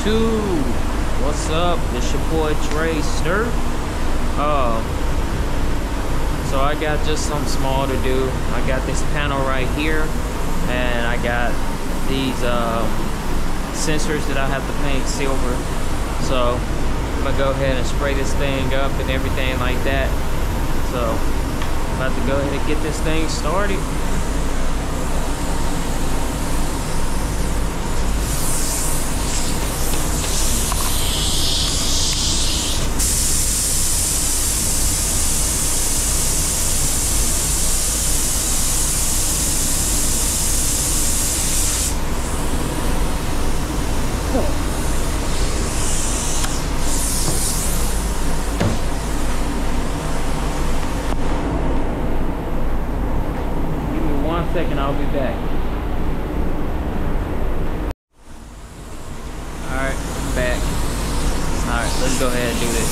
YouTube. What's up? It's your boy Treyster. Um, so I got just something small to do. I got this panel right here, and I got these um, sensors that I have to paint silver. So I'm gonna go ahead and spray this thing up and everything like that. So I'm about to go ahead and get this thing started. Give me one second, I'll be back. Alright, I'm back. Alright, let's go ahead and do this.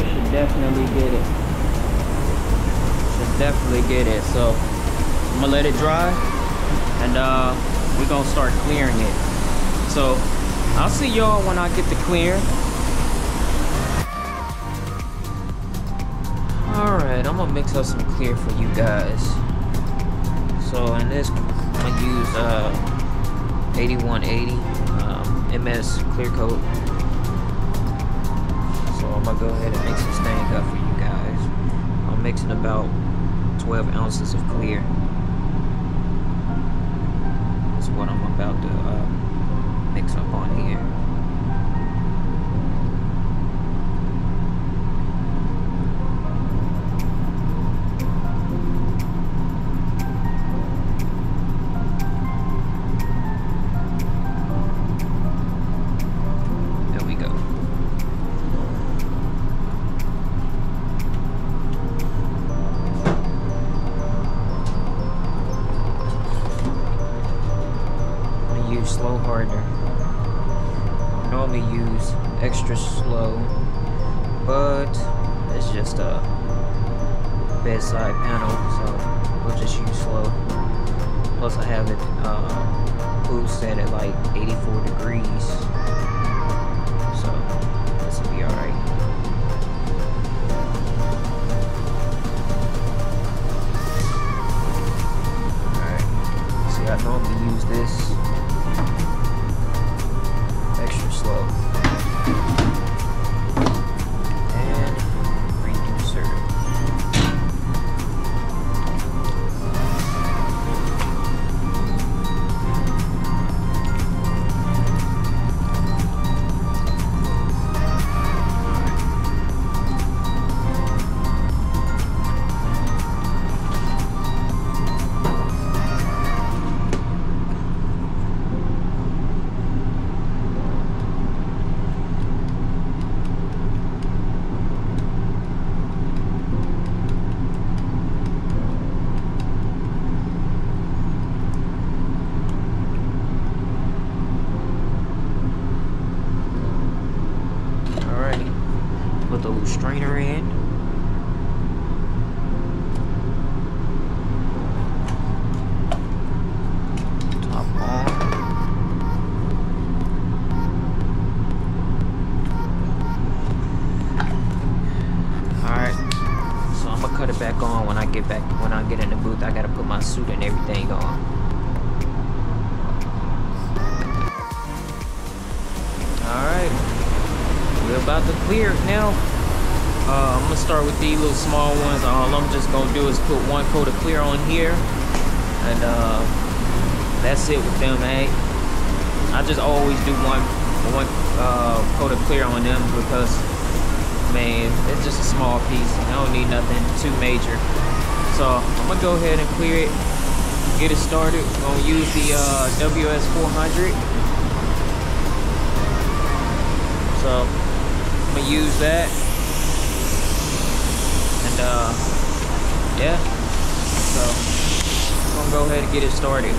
There should definitely get it. Should definitely get it. So I'm gonna let it dry and uh we're gonna start clearing it. So I'll see y'all when I get the clear. Alright, I'm gonna mix up some clear for you guys. So in this, I'm gonna use uh, 8180 um, MS clear coat. So I'm gonna go ahead and mixing about 12 ounces of clear. That's what I'm about to uh, mix up on here. Bedside cut it back on when I get back, when I get in the booth. I gotta put my suit and everything on. Alright, we're about to clear now. Uh, I'm gonna start with these little small ones. All I'm just gonna do is put one coat of clear on here, and uh, that's it with them, eh? I just always do one one uh, coat of clear on them because, man, it's just a small piece. I don't need nothing too major. So I'm gonna go ahead and clear it, get it started. I'm gonna use the uh, WS400. So I'm gonna use that uh, yeah. So, I'm gonna go ahead and get it started.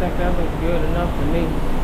think that looks good enough for me.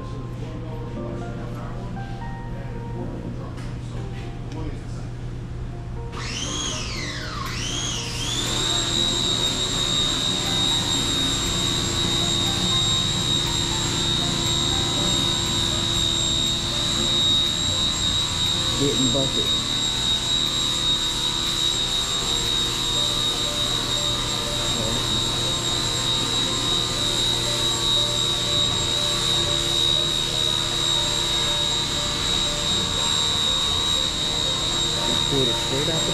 就是 tối đa